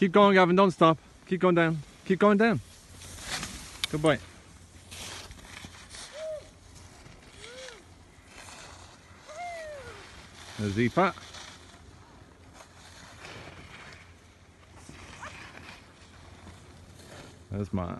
Keep going, Gavin. Don't stop. Keep going down. Keep going down. Good boy. There's Aoife. There's my.